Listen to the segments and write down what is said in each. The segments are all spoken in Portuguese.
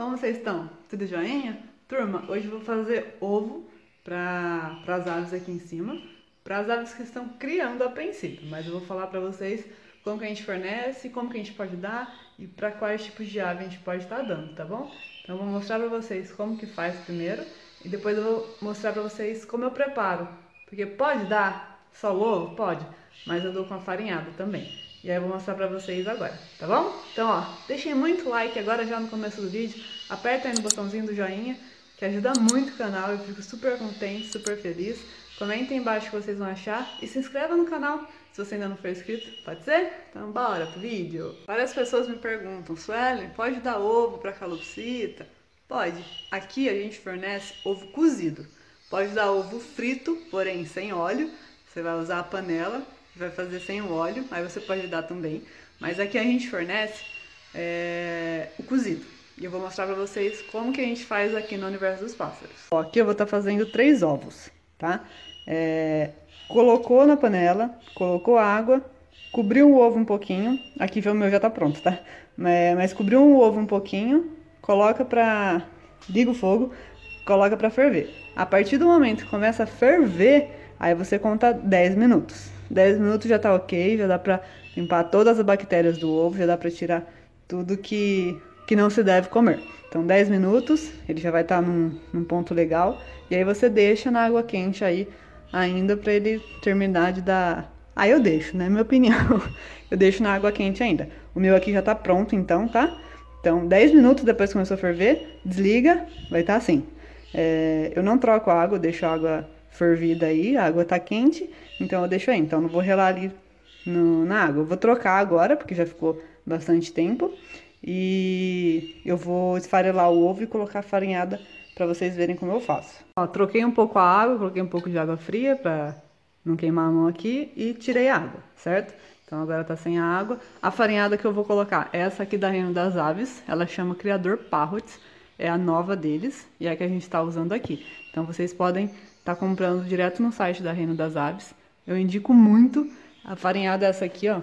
Como vocês estão? Tudo joinha? Turma, hoje eu vou fazer ovo para as aves aqui em cima, para as aves que estão criando a princípio, mas eu vou falar para vocês como que a gente fornece, como que a gente pode dar e para quais tipos de ave a gente pode estar dando, tá bom? Então eu vou mostrar para vocês como que faz primeiro e depois eu vou mostrar para vocês como eu preparo, porque pode dar só o ovo? Pode, mas eu dou com a farinhada também. E aí eu vou mostrar pra vocês agora, tá bom? Então, ó, deixem muito like agora já no começo do vídeo. Aperta aí no botãozinho do joinha, que ajuda muito o canal. Eu fico super contente, super feliz. Comentem embaixo o que vocês vão achar. E se inscreva no canal se você ainda não for inscrito. Pode ser? Então bora pro vídeo. Várias pessoas me perguntam, Suelen, pode dar ovo pra calopsita? Pode. Aqui a gente fornece ovo cozido. Pode dar ovo frito, porém sem óleo. Você vai usar a panela vai fazer sem o óleo, aí você pode dar também. Mas aqui a gente fornece é, o cozido. E eu vou mostrar pra vocês como que a gente faz aqui no Universo dos Pássaros. Ó, aqui eu vou estar tá fazendo três ovos, tá? É, colocou na panela, colocou água, cobriu o ovo um pouquinho. Aqui o meu já tá pronto, tá? É, mas cobriu o ovo um pouquinho, coloca pra... liga o fogo, coloca pra ferver. A partir do momento que começa a ferver, aí você conta 10 minutos. 10 minutos já tá ok, já dá pra limpar todas as bactérias do ovo, já dá pra tirar tudo que, que não se deve comer. Então 10 minutos, ele já vai estar tá num, num ponto legal, e aí você deixa na água quente aí ainda pra ele terminar de dar... Aí eu deixo, né? Minha opinião. eu deixo na água quente ainda. O meu aqui já tá pronto então, tá? Então 10 minutos depois que começou a ferver, desliga, vai estar tá assim. É, eu não troco a água, deixo a água fervida aí, a água tá quente, então eu deixo aí. Então não vou relar ali no, na água. Eu vou trocar agora, porque já ficou bastante tempo. E eu vou esfarelar o ovo e colocar farinhada para vocês verem como eu faço. Ó, troquei um pouco a água, coloquei um pouco de água fria para não queimar a mão aqui e tirei a água, certo? Então agora tá sem a água. A farinhada que eu vou colocar é essa aqui da Reino das Aves, ela chama Criador Parrots, é a nova deles e é a que a gente está usando aqui. Então vocês podem tá comprando direto no site da Reino das Aves. Eu indico muito a farinhada essa aqui, ó.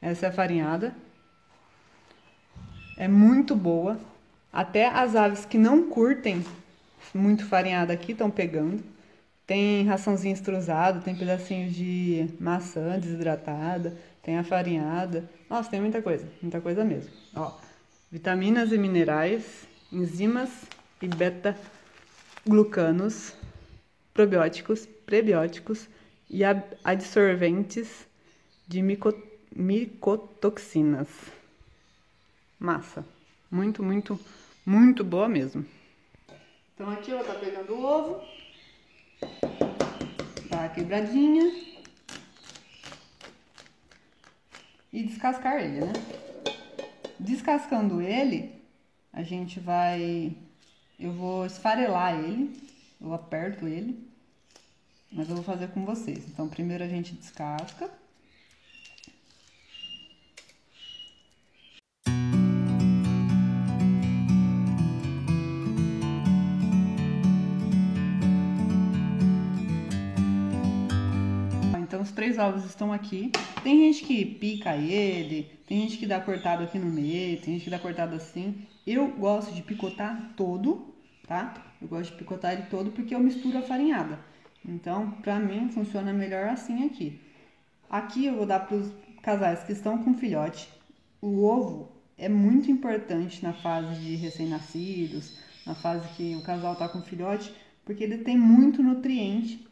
Essa é a farinhada. É muito boa. Até as aves que não curtem muito farinhada aqui estão pegando. Tem raçãozinho estruzado, tem pedacinhos de maçã desidratada, tem a farinhada. Nossa, tem muita coisa, muita coisa mesmo. Ó, vitaminas e minerais enzimas e beta-glucanos, probióticos, prebióticos e adsorventes de mico, micotoxinas. Massa. Muito, muito, muito boa mesmo. Então aqui ela tá pegando o ovo. Tá quebradinha. E descascar ele, né? Descascando ele, a gente vai... Eu vou esfarelar ele, eu aperto ele, mas eu vou fazer com vocês. Então, primeiro a gente descasca. Então, os três ovos estão aqui. Tem gente que pica ele, tem gente que dá cortado aqui no meio, tem gente que dá cortado assim. Eu gosto de picotar todo, tá? Eu gosto de picotar ele todo porque eu misturo a farinhada. Então, pra mim, funciona melhor assim aqui. Aqui eu vou dar para os casais que estão com filhote. O ovo é muito importante na fase de recém-nascidos, na fase que o casal tá com filhote, porque ele tem muito nutriente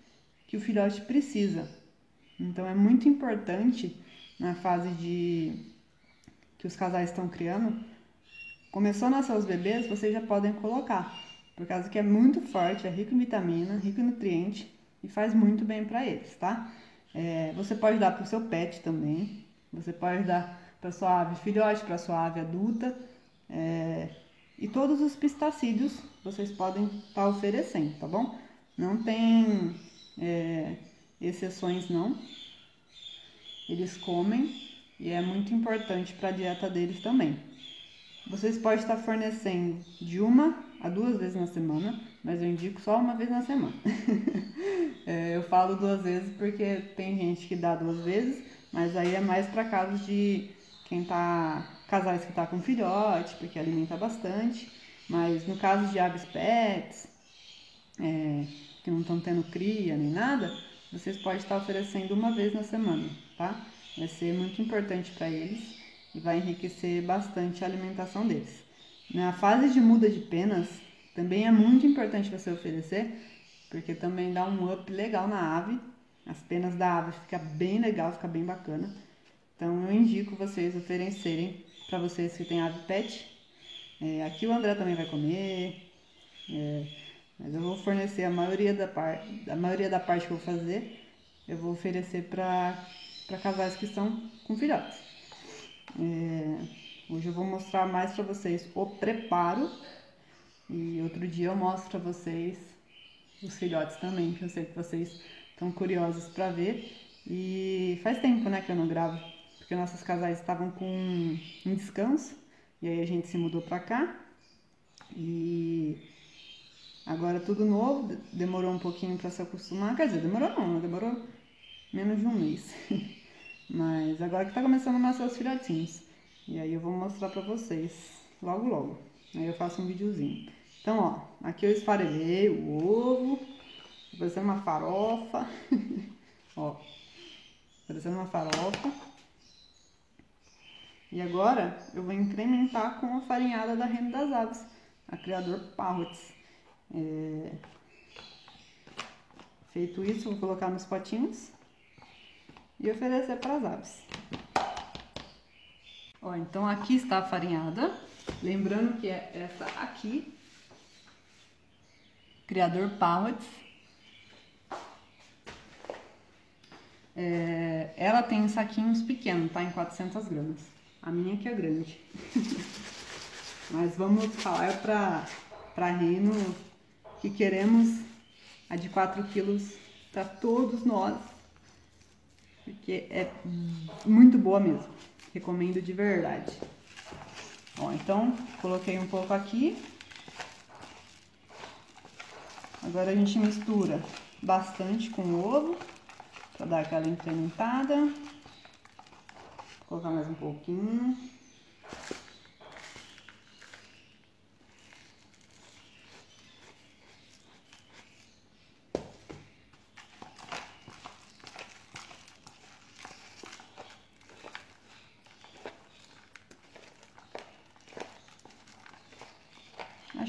que o filhote precisa. Então, é muito importante na fase de que os casais estão criando Começou a nascer os bebês, vocês já podem colocar, por causa que é muito forte, é rico em vitamina, rico em nutriente e faz muito bem para eles, tá? É, você pode dar para o seu pet também, você pode dar para sua ave filhote, para sua ave adulta, é, e todos os pistacídeos vocês podem estar tá oferecendo, tá bom? Não tem é, exceções não, eles comem e é muito importante para a dieta deles também. Vocês podem estar fornecendo de uma a duas vezes na semana, mas eu indico só uma vez na semana. é, eu falo duas vezes porque tem gente que dá duas vezes, mas aí é mais para casos de quem tá. casais que tá com filhote, porque alimenta bastante. Mas no caso de aves pets, é, que não estão tendo cria nem nada, vocês podem estar oferecendo uma vez na semana, tá? Vai ser muito importante para eles e vai enriquecer bastante a alimentação deles. Na fase de muda de penas, também é muito importante você oferecer, porque também dá um up legal na ave. As penas da ave fica bem legal, fica bem bacana. Então eu indico vocês oferecerem para vocês que têm ave pet. É, aqui o André também vai comer. É, mas eu vou fornecer a maioria da parte, a maioria da parte que eu vou fazer, eu vou oferecer para casais que estão com filhotes. É, hoje eu vou mostrar mais para vocês o preparo e outro dia eu mostro para vocês os filhotes também, que eu sei que vocês estão curiosos para ver. E faz tempo, né, que eu não gravo, porque nossos casais estavam com um descanso e aí a gente se mudou para cá. E Agora tudo novo, demorou um pouquinho para se acostumar. Quer dizer, demorou não, demorou menos de um mês. Mas agora que tá começando a nascer os filhotinhos. E aí eu vou mostrar pra vocês logo logo. Aí eu faço um videozinho. Então, ó, aqui eu esfarelei o ovo. Tá parecendo uma farofa. ó, parecendo uma farofa. E agora eu vou incrementar com a farinhada da Reino das Aves, a Criador Parrots. É... Feito isso, vou colocar nos potinhos e oferecer para as aves. Ó, então aqui está a farinhada. Lembrando que é essa aqui, Criador Pallets. É, ela tem saquinhos pequenos, tá? Em 400 gramas. A minha que é grande. Mas vamos falar para reino que queremos a de 4 quilos para todos nós, porque é muito boa mesmo. Recomendo de verdade. Ó, então, coloquei um pouco aqui. Agora a gente mistura bastante com o ovo, para dar aquela incrementada. Vou colocar mais um pouquinho.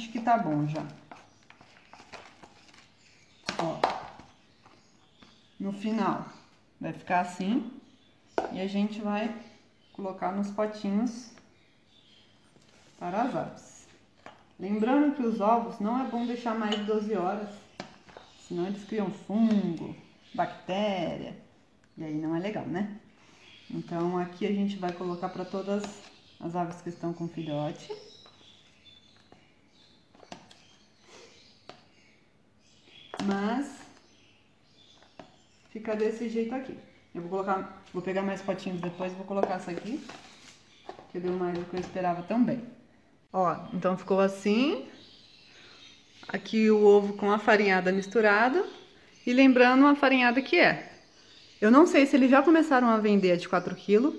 Acho que tá bom já. Ó. No final, vai ficar assim. E a gente vai colocar nos potinhos para as aves. Lembrando que os ovos não é bom deixar mais de 12 horas, senão eles criam fungo, bactéria, e aí não é legal, né? Então aqui a gente vai colocar para todas as aves que estão com filhote. Mas fica desse jeito aqui. Eu vou colocar, vou pegar mais potinhos depois, vou colocar essa aqui, que deu mais do que eu esperava também. Ó, então ficou assim. Aqui o ovo com a farinhada misturada. E lembrando a farinhada que é. Eu não sei se eles já começaram a vender a de 4 kg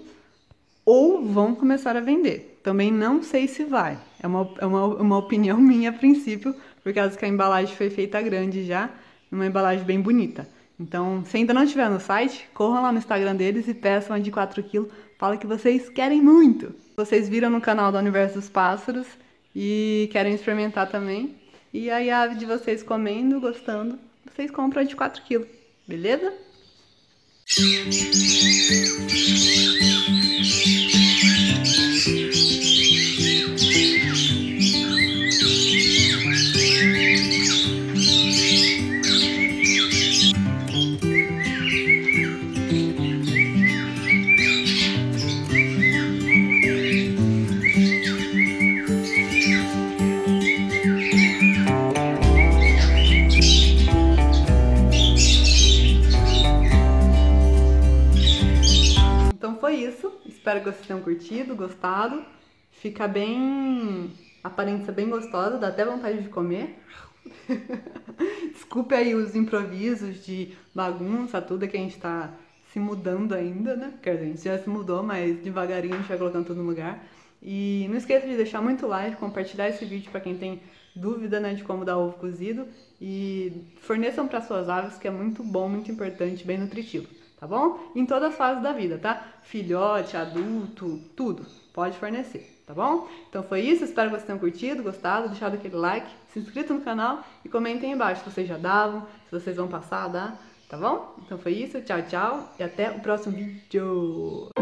ou vão começar a vender. Também não sei se vai. É uma, é uma, uma opinião minha a princípio, por causa que a embalagem foi feita grande já, uma embalagem bem bonita. Então, se ainda não estiver no site, corram lá no Instagram deles e peçam a de 4 kg. Fala que vocês querem muito. Vocês viram no canal do Universo dos Pássaros e querem experimentar também. E aí a ave de vocês comendo, gostando, vocês compram a de 4 kg. Beleza? Que vocês tenham curtido, gostado. Fica bem. Aparência bem gostosa, dá até vontade de comer. Desculpe aí os improvisos de bagunça, tudo que a gente tá se mudando ainda, né? Quer dizer, a gente já se mudou, mas devagarinho a gente vai colocando tudo no lugar. E não esqueça de deixar muito like, compartilhar esse vídeo para quem tem dúvida né, de como dar ovo cozido e forneçam para suas aves, que é muito bom, muito importante, bem nutritivo, tá bom? Em todas as fases da vida, tá? Filhote, adulto, tudo, pode fornecer, tá bom? Então foi isso, espero que vocês tenham curtido, gostado, deixado aquele like, se inscrito no canal e comentem embaixo se vocês já davam, se vocês vão passar a dar, tá bom? Então foi isso, tchau, tchau e até o próximo vídeo!